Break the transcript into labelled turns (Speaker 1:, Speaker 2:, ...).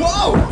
Speaker 1: Whoa!